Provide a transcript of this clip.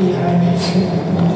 你还没吃